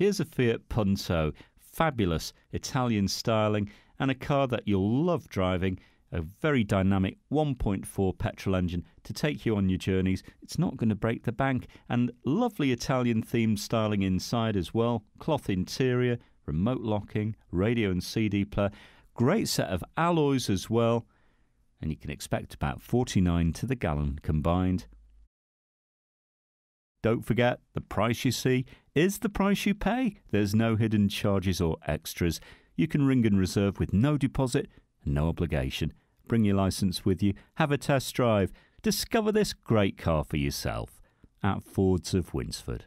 Here's a Fiat Punto, fabulous Italian styling, and a car that you'll love driving. A very dynamic 1.4 petrol engine to take you on your journeys. It's not going to break the bank, and lovely Italian themed styling inside as well. Cloth interior, remote locking, radio and CD player. Great set of alloys as well, and you can expect about 49 to the gallon combined. Don't forget, the price you see is the price you pay. There's no hidden charges or extras. You can ring and reserve with no deposit and no obligation. Bring your license with you, have a test drive, discover this great car for yourself at Fords of Winsford.